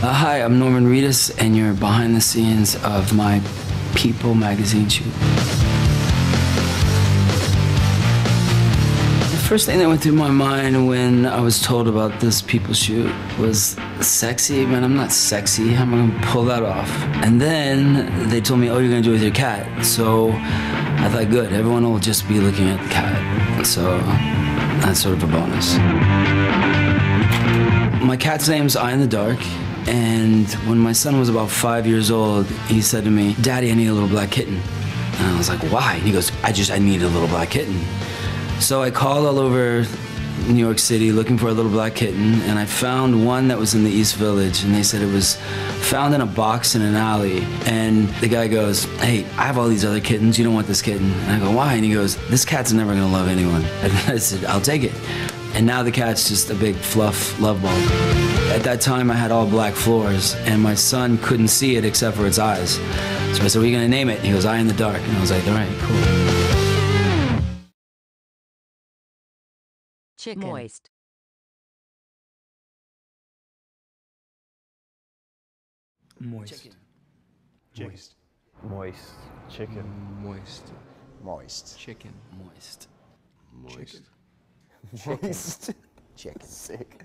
Uh, hi, I'm Norman Reedus, and you're behind the scenes of my People magazine shoot. The first thing that went through my mind when I was told about this People shoot was sexy. Man, I'm not sexy. How am I gonna pull that off? And then they told me, oh, you're gonna do it with your cat. So I thought, good, everyone will just be looking at the cat. So that's sort of a bonus. My cat's name's Eye in the Dark. And when my son was about five years old, he said to me, Daddy, I need a little black kitten. And I was like, why? And he goes, I just, I need a little black kitten. So I called all over New York City looking for a little black kitten, and I found one that was in the East Village, and they said it was found in a box in an alley. And the guy goes, Hey, I have all these other kittens, you don't want this kitten. And I go, Why? And he goes, This cat's never gonna love anyone. And I said, I'll take it. And now the cat's just a big fluff love ball. At that time, I had all black floors, and my son couldn't see it except for its eyes. So I said, What are you gonna name it? And he goes, Eye in the Dark. And I was like, All right, cool. Chicken. Moist. Moist. Moist. Moist chicken. Moist. Moist. Chicken. Moist. Moist. Moist. Chicken. Sick.